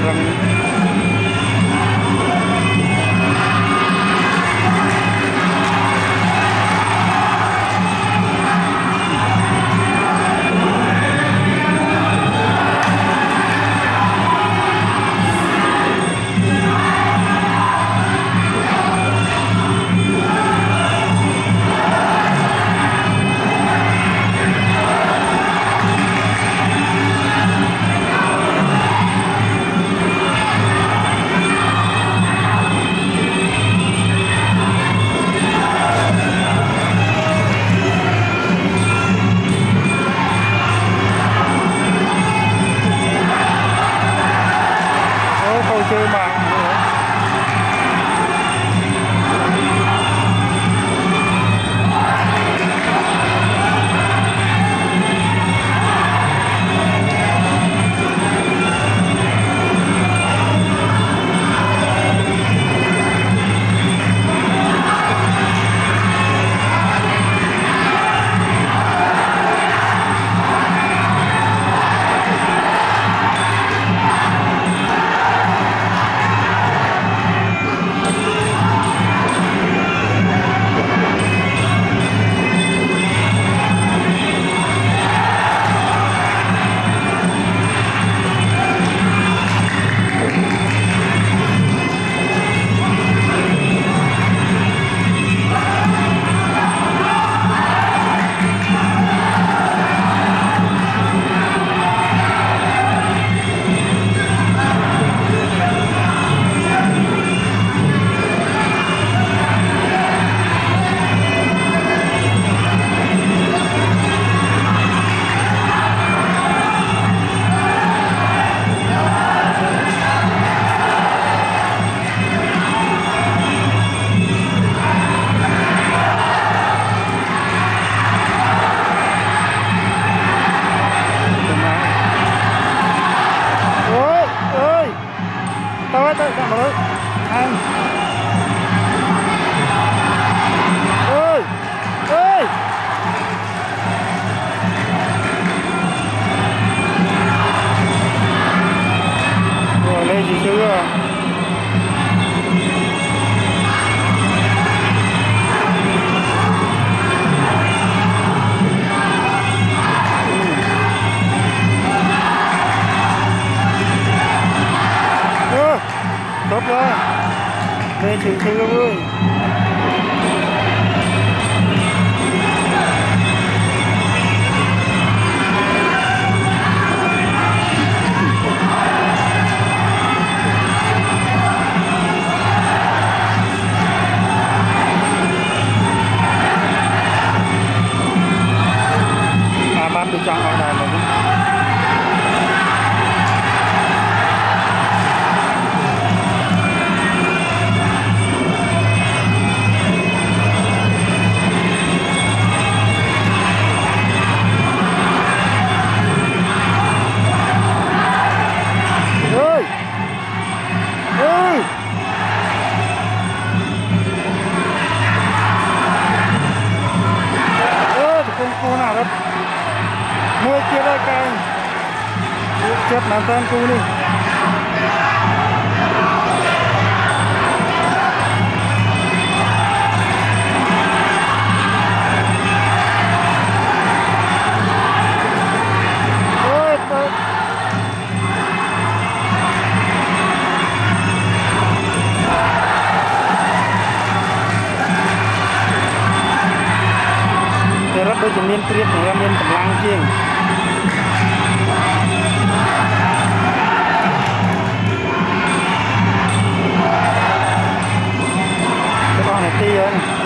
programa. 对吗？ 그, 제 생각은 nantangku nih Terus dia jenin trip, dia jenin pelangking. Yeah.